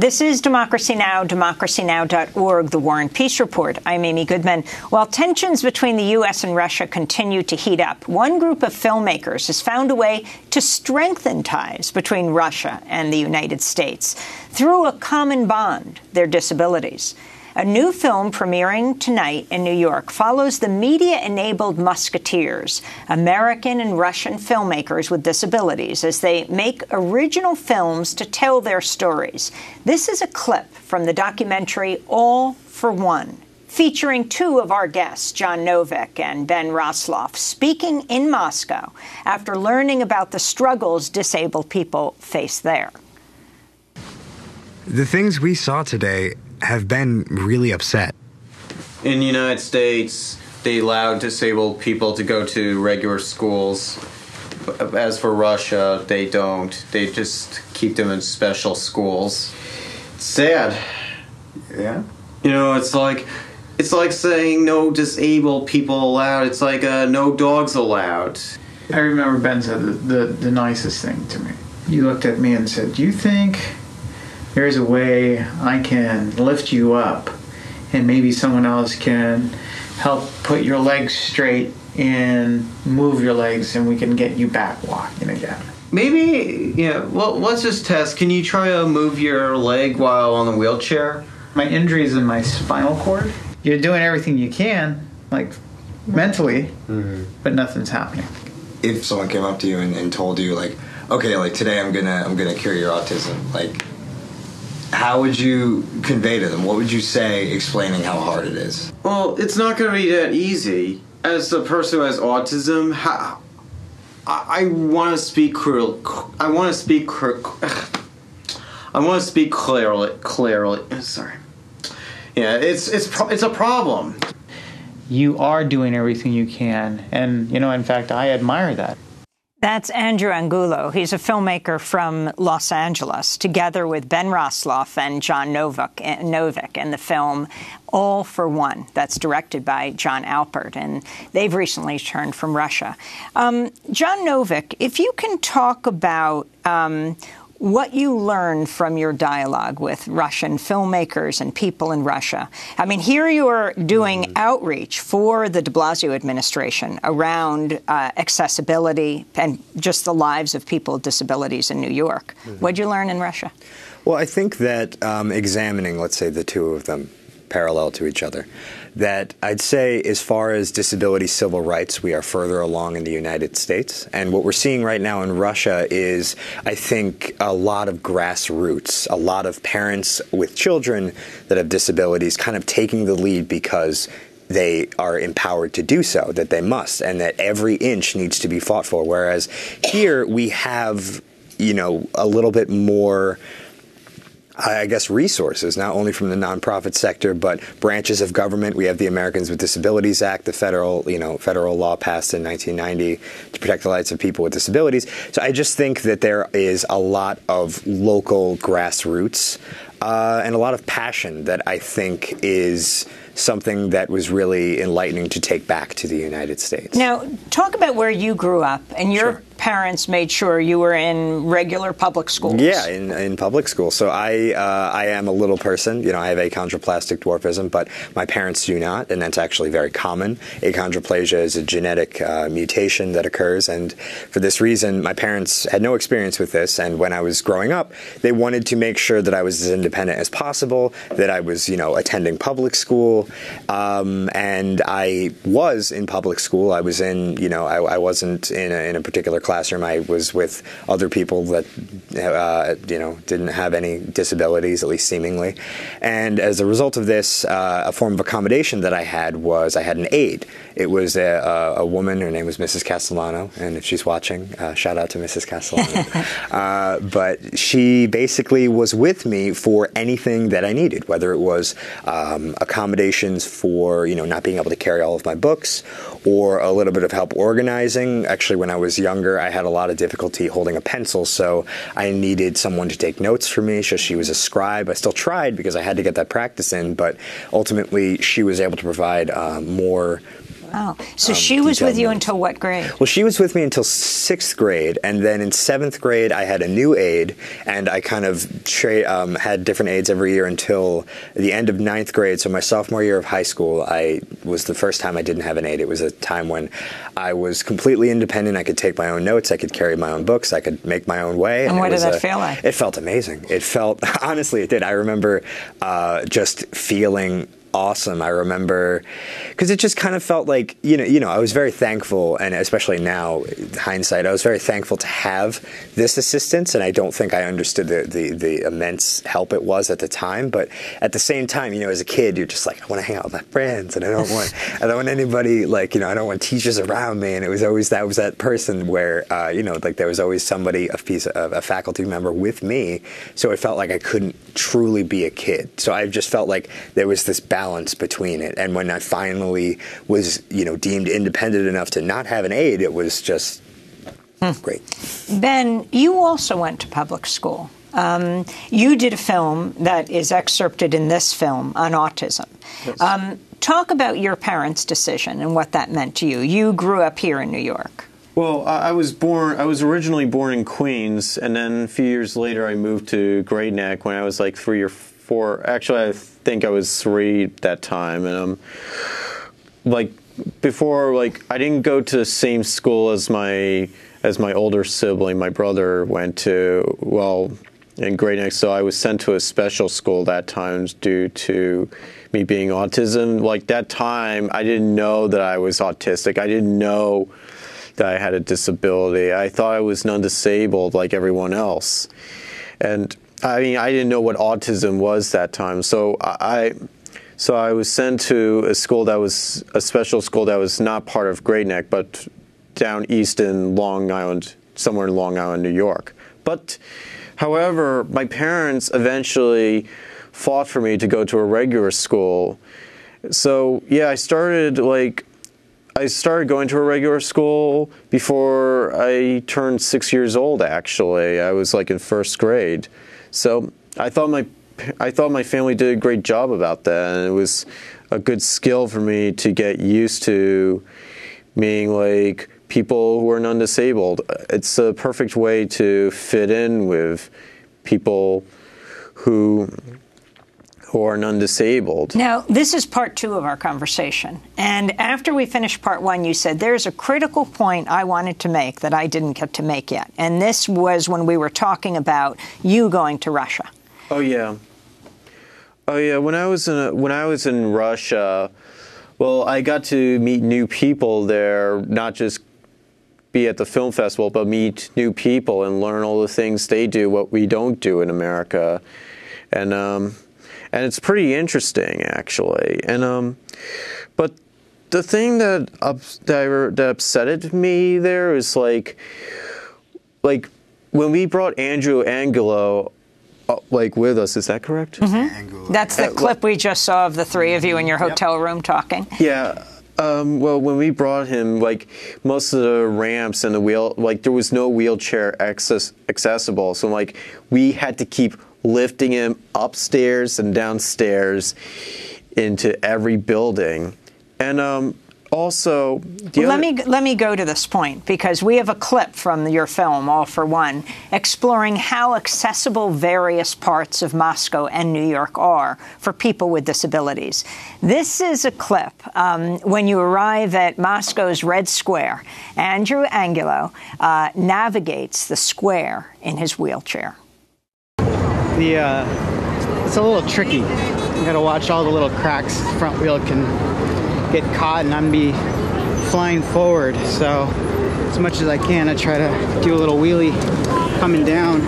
This is Democracy Now!, democracynow.org, The War and Peace Report. I'm Amy Goodman. While tensions between the U.S. and Russia continue to heat up, one group of filmmakers has found a way to strengthen ties between Russia and the United States through a common bond, their disabilities. A new film premiering tonight in New York follows the media-enabled Musketeers, American and Russian filmmakers with disabilities, as they make original films to tell their stories. This is a clip from the documentary All for One, featuring two of our guests, Jon Novick and Ben Rosloff, speaking in Moscow after learning about the struggles disabled people face there. The things we saw today have been really upset. In the United States, they allow disabled people to go to regular schools. As for Russia, they don't. They just keep them in special schools. It's sad. Yeah. You know, it's like it's like saying no disabled people allowed. It's like uh, no dogs allowed. I remember Ben said the, the, the nicest thing to me. You looked at me and said, "Do you think there's a way I can lift you up, and maybe someone else can help put your legs straight and move your legs, and we can get you back walking again." Maybe, yeah. Well, let's just test. Can you try to move your leg while on the wheelchair? My injury is in my spinal cord. You're doing everything you can, like mentally, mm-hmm. but nothing's happening. if someone came up to you and, and told you like okay like today i'm gonna i'm gonna cure your autism like how would you convey to them what would you say explaining how hard it is Well, it's not going to be that easy. As a person who has autism, how, I, I want to speak clearly. I want to speak. clear- I want to speak clearly. Clearly, sorry. Yeah, it's it's pro- it's a problem. You are doing everything you can, and you know, in fact, I admire that. That's Andrew Angulo. He's a filmmaker from Los Angeles, together with Ben Rosloff and Jon Novick, Novick in the film All for One. That's directed by Jon Alpert, and they've recently returned from Russia. Um, Jon Novick, if you can talk about um, what you learned from your dialogue with Russian filmmakers and people in Russia. I mean, here you are doing outreach for the de Blasio administration around uh, accessibility and just the lives of people with disabilities in New York. What'd you learn in Russia? Well, I think that um, examining, let's say, the two of them parallel to each other, that I'd say, as far as disability civil rights, we are further along in the United States. And what we're seeing right now in Russia is, I think, a lot of grassroots, a lot of parents with children that have disabilities kind of taking the lead because they are empowered to do so, that they must, and that every inch needs to be fought for. Whereas here we have, you know, a little bit more. I guess resources, not only from the nonprofit sector, but branches of government. We have the Americans with Disabilities Act, the federal, you know, federal law passed in 1990 to protect the rights of people with disabilities. So I just think that there is a lot of local grassroots uh, and a lot of passion that I think is something that was really enlightening to take back to the United States. Now, talk about where you grew up and your Sure. parents made sure you were in regular public schools. Yeah, in, in public school. So I uh, I am a little person. You know, I have achondroplastic dwarfism, but my parents do not, and that's actually very common. Achondroplasia is a genetic uh, mutation that occurs, and for this reason, my parents had no experience with this. And when I was growing up, they wanted to make sure that I was as independent as possible, that I was, you know, attending public school, um, and I was in public school. I was in, you know, I, I wasn't in a, in a particular classroom. I was with other people that, uh, you know, didn't have any disabilities, at least seemingly. And as a result of this, uh, a form of accommodation that I had was I had an aide. It was a, a, a woman. Her name was Mrs. Castellano, and if she's watching, uh, shout out to Mrs. Castellano. uh, but she basically was with me for anything that I needed, whether it was um, accommodations for you know not being able to carry all of my books, or a little bit of help organizing. Actually, when I was younger, I had a lot of difficulty holding a pencil, so I needed someone to take notes for me. So she was a scribe. I still tried because I had to get that practice in, but ultimately she was able to provide uh, more Oh, so um, she was with you notes. until what grade? Well, she was with me until sixth grade, and then in seventh grade, I had a new aide, and I kind of tra- um, had different aides every year until the end of ninth grade. So my sophomore year of high school, I was the first time I didn't have an aide. It was a time when I was completely independent. I could take my own notes. I could carry my own books. I could make my own way. And it what did that a- feel like? It felt amazing. It felt honestly, it did. I remember uh, just feeling awesome. I remember because it just kind of felt like you know, you know, I was very thankful, and especially now, hindsight, I was very thankful to have this assistance, and I don't think I understood the the, the immense help it was at the time. But at the same time, you know, as a kid, you're just like, I want to hang out with my friends, and I don't want, I don't want anybody like, you know, I don't want teachers around me, and it was always that was that person where, uh, you know, like there was always somebody, a piece of a faculty member with me, so it felt like I couldn't truly be a kid. So I just felt like there was this balance between it, and when I finally was, you know, deemed independent enough to not have an aide, it was just great. Ben, you also went to public school. Um, you did a film that is excerpted in this film on autism. Um, talk about your parents' decision and what that meant to you. You grew up here in New York. Well, I I was born. I was originally born in Queens, and then a few years later, I moved to Great Neck when I was like three or four. Actually, I think I was three that time, and um, like before, like I didn't go to the same school as my as my older sibling. My brother went to well in Great Neck, so I was sent to a special school that time due to me being autism. Like that time, I didn't know that I was autistic. I didn't know that I had a disability. I thought I was non-disabled like everyone else, and I mean I didn't know what autism was that time. So I, so I was sent to a school that was a special school that was not part of Great Neck, but down east in Long Island, somewhere in Long Island, New York. But however, my parents eventually fought for me to go to a regular school. So yeah, I started like I started going to a regular school before I turned six years old. Actually, I was like in first grade, so I thought my I thought my family did a great job about that, and it was a good skill for me to get used to being like people who are non-disabled. It's a perfect way to fit in with people who who are non-disabled. Now, this is part two of our conversation. And after we finished part one, you said there's a critical point I wanted to make that I didn't get to make yet. And this was when we were talking about you going to Russia. Oh yeah. Oh yeah. When I was in a, when I was in Russia, well, I got to meet new people there, not just be at the film festival, but meet new people and learn all the things they do, what we don't do in America, and um, and it's pretty interesting actually. And um, but the thing that ups, that, that upsetted me there is like like when we brought Andrew Angulo uh, like with us. Is that correct? That's the Uh, clip we just saw of the three of you in your hotel room talking. Yeah. Um, well, when we brought him, like most of the ramps and the wheel, like there was no wheelchair access accessible. So like we had to keep lifting him upstairs and downstairs into every building, and um, also the Let me let me go to this point because we have a clip from your film, All for One, exploring how accessible various parts of Moscow and New York are for people with disabilities. This is a clip um, when you arrive at Moscow's Red Square. Andrew Angulo uh, navigates the square in his wheelchair. The uh, it's a little tricky. You gotta watch all the little cracks. Front wheel can get caught, and I'm be flying forward. So as much as I can, I try to do a little wheelie coming down.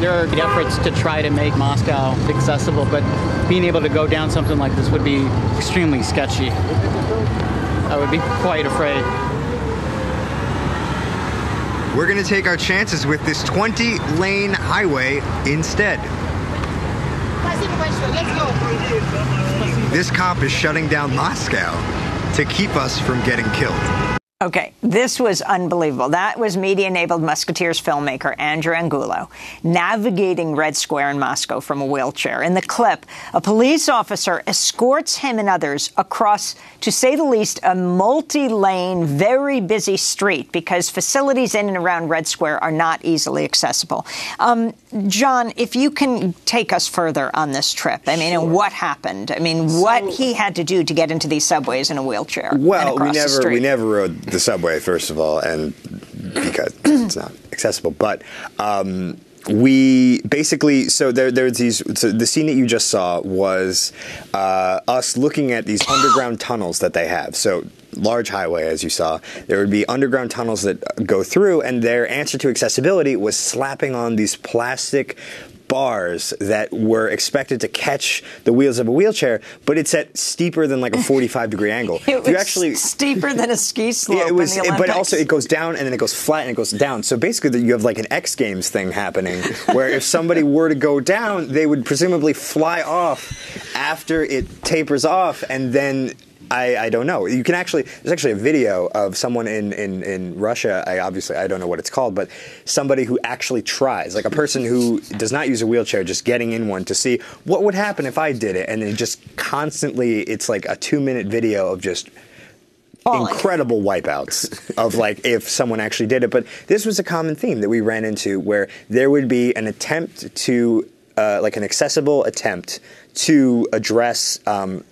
There are efforts to try to make Moscow accessible, but being able to go down something like this would be extremely sketchy. I would be quite afraid. We're going to take our chances with this 20 lane highway instead. This cop is shutting down Moscow to keep us from getting killed. Okay, this was unbelievable. That was Media Enabled Musketeers filmmaker Andrew Angulo navigating Red Square in Moscow from a wheelchair. In the clip, a police officer escorts him and others across, to say the least, a multi lane, very busy street because facilities in and around Red Square are not easily accessible. Um, Jon, if you can take us further on this trip, I mean, and what happened? I mean, what he had to do to get into these subways in a wheelchair. Well, we never we never rode the subway first of all, and because it's not accessible. But um, we basically so there there's these. So the scene that you just saw was uh, us looking at these underground tunnels that they have. So large highway, as you saw, there would be underground tunnels that go through, and their answer to accessibility was slapping on these plastic bars that were expected to catch the wheels of a wheelchair, but it's at steeper than like a 45 degree angle. It If you was actually steeper than a ski slope. yeah, it was, but also it goes down and then it goes flat and it goes down. So basically, that you have like an X Games thing happening, where if somebody were to go down, they would presumably fly off after it tapers off, and then. I, I don't know. You can actually there's actually a video of someone in, in, in Russia. I obviously I don't know what it's called, but somebody who actually tries, like a person who does not use a wheelchair, just getting in one to see what would happen if I did it, and then just constantly. It's like a two minute video of just incredible wipeouts of like if someone actually did it. But this was a common theme that we ran into where there would be an attempt to, uh, like an accessible attempt to address. Um,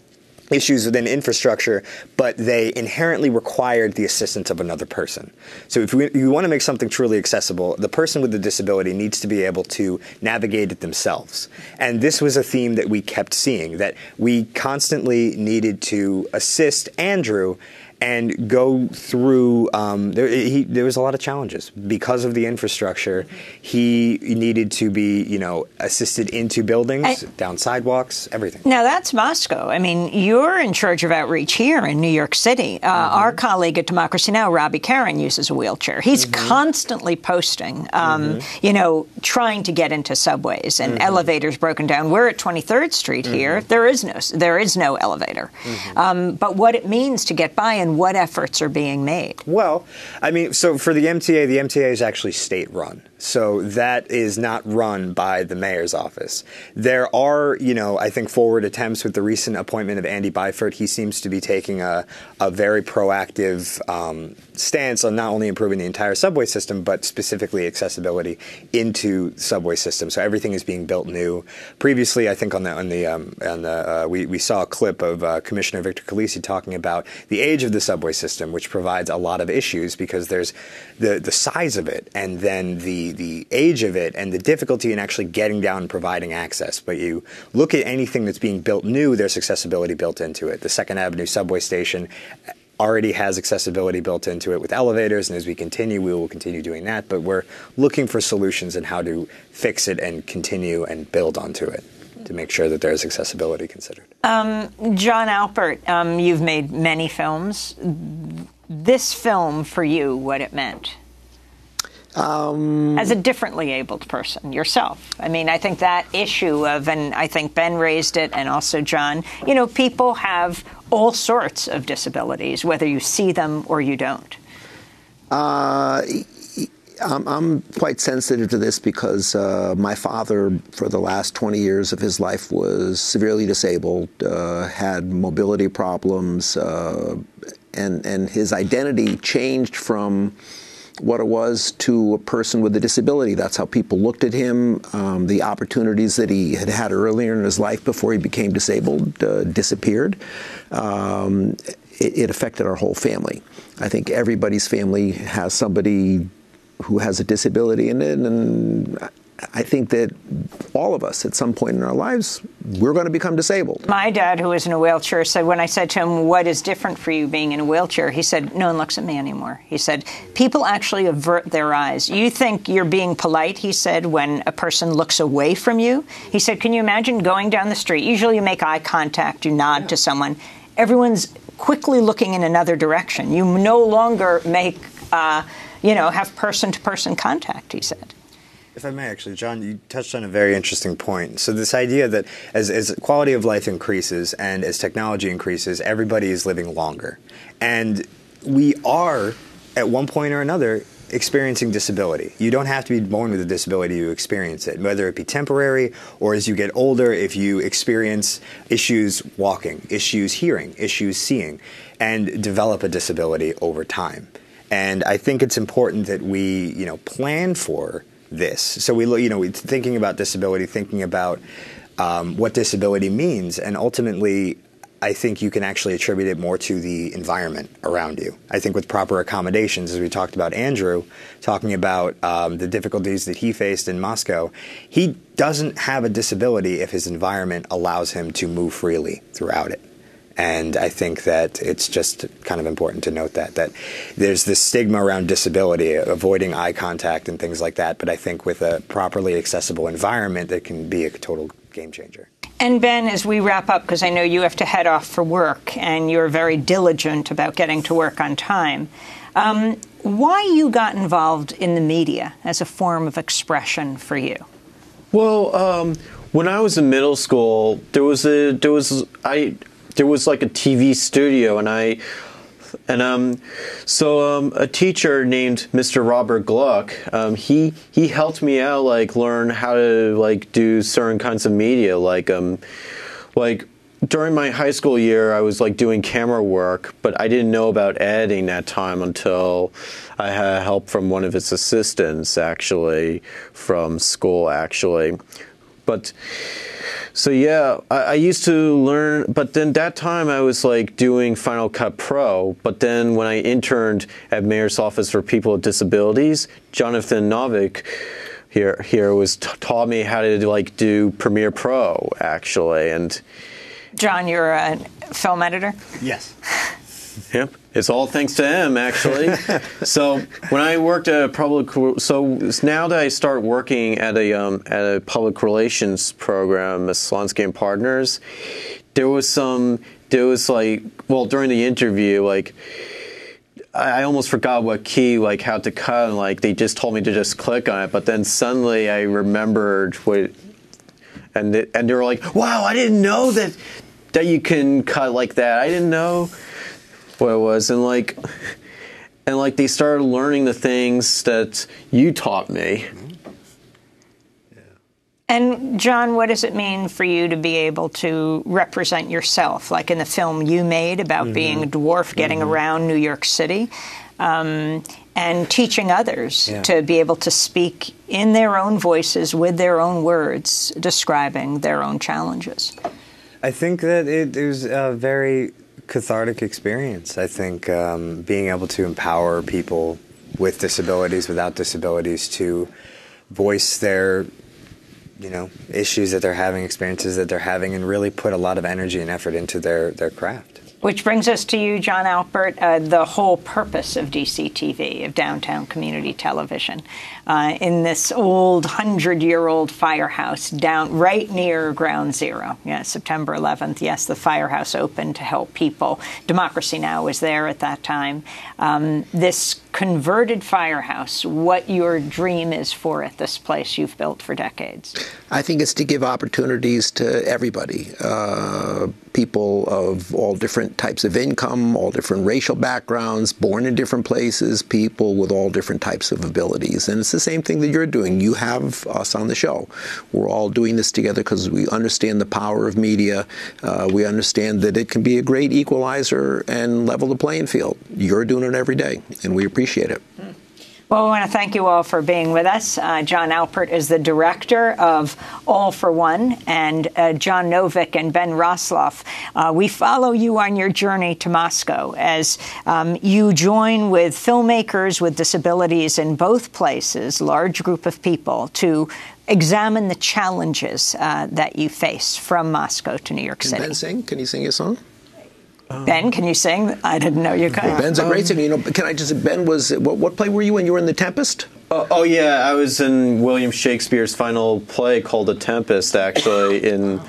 Issues within infrastructure, but they inherently required the assistance of another person. So, if we, you want to make something truly accessible, the person with the disability needs to be able to navigate it themselves. And this was a theme that we kept seeing that we constantly needed to assist Andrew and go through. Um, there, he, there was a lot of challenges because of the infrastructure. He needed to be, you know, assisted into buildings, I- down sidewalks, everything. Now that's Moscow. I mean, you're in charge of outreach here in New York City. Uh, Mm-hmm. Our colleague at Democracy Now, Robby Karran, uses a wheelchair. He's Mm-hmm. constantly posting, um, you know, trying to get into subways Mm-hmm. and elevators broken down. We're at 23rd Street here. There is no there is no elevator. Mm-hmm. Um, but what it means to get by and what efforts are being made. Well, I mean, so for the MTA, the MTA is actually state run. So that is not run by the mayor's office. There are, you know, I think forward attempts with the recent appointment of Andy Byford. He seems to be taking a, a very proactive um, stance on not only improving the entire subway system, but specifically accessibility into subway system. So everything is being built new. Previously, I think on the on the um, on the uh, we we saw a clip of uh, Commissioner Victor Calise talking about the age of the subway system, which provides a lot of issues because there's the the size of it and then the the age of it and the difficulty in actually getting down and providing access. But you look at anything that's being built new, there's accessibility built into it. The Second Avenue subway station already has accessibility built into it with elevators, and as we continue, we will continue doing that. But we're looking for solutions and how to fix it and continue and build onto it to make sure that there's accessibility considered. Jon Alpert, um, you've made many films. This film for you, what it meant? Um, As a differently abled person yourself. I mean, I think that issue of, and I think Ben raised it and also Jon, you know, people have all sorts of disabilities, whether you see them or you don't. Uh, I'm, I'm quite sensitive to this because uh, my father, for the last 20 years of his life, was severely disabled, uh, had mobility problems, uh, and and his identity changed from what it was to a person with a disability. That's how people looked at him. Um, the opportunities that he had had earlier in his life before he became disabled uh, disappeared. Um, it, it affected our whole family. I think everybody's family has somebody who has a disability in it, and I think that all of us at some point in our lives, we're going to become disabled. My dad, who was in a wheelchair, said when I said to him, What is different for you being in a wheelchair? He said, No one looks at me anymore. He said, People actually avert their eyes. You think you're being polite, he said, when a person looks away from you. He said, Can you imagine going down the street? Usually you make eye contact, you nod to someone. Everyone's quickly looking in another direction. You no longer make, uh, you know, have person to person contact, he said. If I may, actually, Jon, you touched on a very interesting point. So, this idea that as, as quality of life increases and as technology increases, everybody is living longer. And we are, at one point or another, experiencing disability. You don't have to be born with a disability to experience it, whether it be temporary or as you get older, if you experience issues walking, issues hearing, issues seeing, and develop a disability over time. And I think it's important that we, you know, plan for this. So we, you know, thinking about disability, thinking about um, what disability means, and ultimately, I think you can actually attribute it more to the environment around you. I think with proper accommodations, as we talked about Andrew, talking about um, the difficulties that he faced in Moscow, he doesn't have a disability if his environment allows him to move freely throughout it. And I think that it's just kind of important to note that that there's this stigma around disability, avoiding eye contact and things like that. But I think with a properly accessible environment, that can be a total game changer. And Ben, as we wrap up, because I know you have to head off for work and you're very diligent about getting to work on time, um, why you got involved in the media as a form of expression for you? Well, um, when I was in middle school, there was a there was I there was like a TV studio, and I and um, so um, a teacher named Mr. Robert Gluck, um, he he helped me out like learn how to like do certain kinds of media, like um, like during my high school year, I was like doing camera work, but I didn't know about editing that time until I had help from one of his assistants, actually, from school, actually. But so yeah, I, I, used to learn, but then that time I was like doing Final Cut Pro. But then when I interned at Mayor's Office for People with Disabilities, Jonathan Novick here here was t- taught me how to like do Premiere Pro actually, and. Jon, you're a film editor. Yes. Yep, it's all thanks to him, actually. so when I worked at a public, so now that I start working at a um, at a public relations program, Slonsky and Partners, there was some, there was like, well, during the interview, like. I almost forgot what key, like how to cut, and like they just told me to just click on it. But then suddenly I remembered what, and they, and they were like, "Wow, I didn't know that that you can cut like that. I didn't know." What it was, and like, and like they started learning the things that you taught me. Yeah. And Jon, what does it mean for you to be able to represent yourself, like in the film you made about mm-hmm. being a dwarf, getting mm-hmm. around New York City, um, and teaching others yeah. to be able to speak in their own voices with their own words, describing their own challenges? I think that it is a very cathartic experience. I think um, being able to empower people with disabilities, without disabilities, to voice their you know issues that they're having, experiences that they're having, and really put a lot of energy and effort into their their craft. Which brings us to you, Jon Alpert, uh, the whole purpose of DCTV, of Downtown Community Television, uh, in this old hundred-year-old firehouse down right near Ground Zero. Yeah, September 11th. Yes, the firehouse opened to help people. Democracy Now! was there at that time. Um, this converted firehouse, what your dream is for at this place you've built for decades? I think it's to give opportunities to everybody, uh, people of all different types of income, all different racial backgrounds, born in different places, people with all different types of abilities. And it's the same thing that you're doing. You have us on the show. We're all doing this together because we understand the power of media. Uh, we understand that it can be a great equalizer and level the playing field. You're doing it every day, and we appreciate appreciate it. Well, we want to thank you all for being with us. Uh, Jon Alpert is the director of All for One, and uh, Jon Novick and Ben Rosloff. Uh, we follow you on your journey to Moscow as um, you join with filmmakers with disabilities in both places, large group of people, to examine the challenges uh, that you face from Moscow to New York Can City. Ben sing? Can you sing a song? Ben, can you sing? I didn't know you could. Ben's a great um, singer. You know, can I just? Ben was what, what play were you in? You were in The Tempest. Oh, oh, yeah, I was in William Shakespeare's final play called The Tempest. Actually, in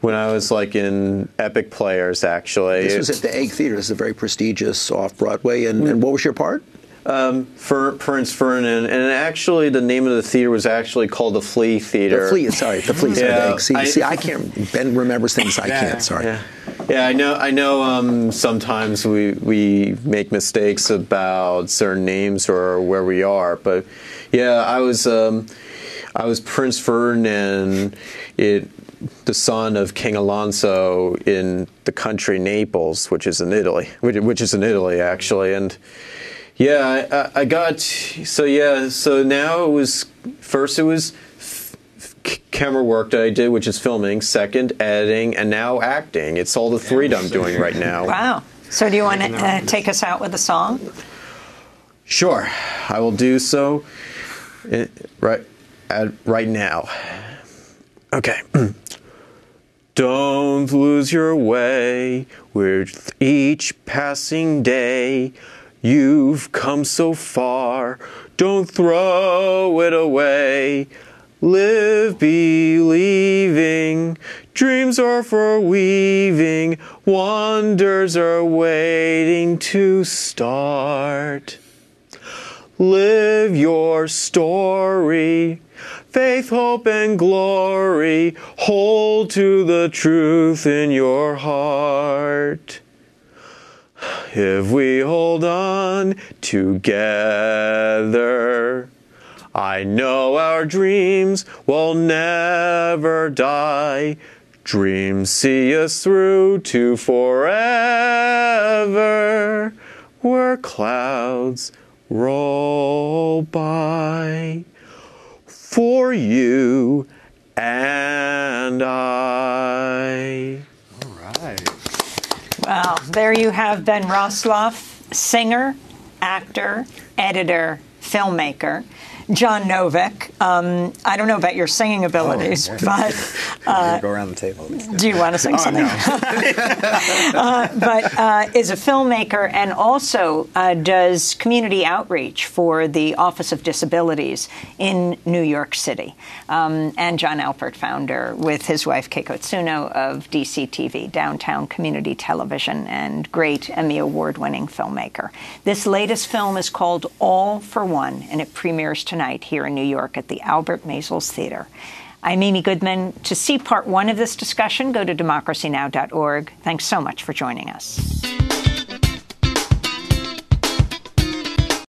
when I was like in Epic Players. Actually, this was at the Egg Theater. This is a very prestigious off Broadway. And, and what was your part? Um, for Prince Ferdinand, and actually the name of the theater was actually called the Flea Theater. The Flea, sorry, the Flea. yeah, see, I, see, I can't. Ben remembers things I yeah, can't. Sorry. Yeah. Yeah, I know. I know. Um, sometimes we we make mistakes about certain names or where we are, but yeah, I was um, I was Prince Ferdinand, it the son of King Alonso in the country Naples, which is in Italy, which, which is in Italy actually, and yeah, I, I got so yeah, so now it was first it was camera work that I did, which is filming, second, editing, and now acting. It's all the three that I'm doing right now. Wow. So, do you want to uh, take us out with a song? Sure, I will do so. It, right, at, right now. Okay. Don't lose your way with each passing day. You've come so far, don't throw it away. Live believing, dreams are for weaving, wonders are waiting to start. Live your story, faith, hope, and glory. Hold to the truth in your heart. If we hold on together, I know our dreams will never die. Dreams see us through to forever, where clouds roll by for you and I. All right. Well, there you have Ben Rosloff, singer, actor, editor, filmmaker. Jon Novick. Um, I don't know about your singing abilities, Oh, but uh, go around the table. do you want to sing something? uh, but uh, is a filmmaker and also uh, does community outreach for the Office of Disabilities in New York City. Um, and Jon Alpert, founder with his wife Keiko Tsuno of DCTV, Downtown Community Television, and great Emmy Award winning filmmaker. This latest film is called All for One, and it premieres tonight here in New York at the Albert Maysles Theater. I'm Amy Goodman. To see part one of this discussion, go to democracynow.org. Thanks so much for joining us.